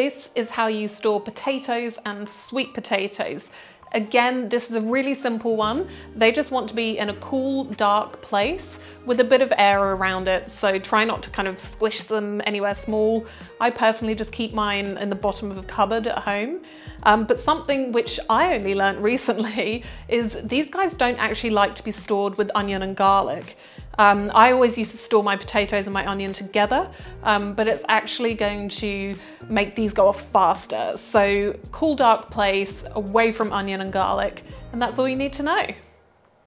this is how you store potatoes and sweet potatoes. Again, this is a really simple one. They just want to be in a cool, dark place with a bit of air around it. So try not to kind of squish them anywhere small. I personally just keep mine in the bottom of a cupboard at home. Um, but something which I only learned recently is these guys don't actually like to be stored with onion and garlic. Um, I always used to store my potatoes and my onion together, um, but it's actually going to make these go off faster. So cool dark place, away from onion and garlic, and that's all you need to know.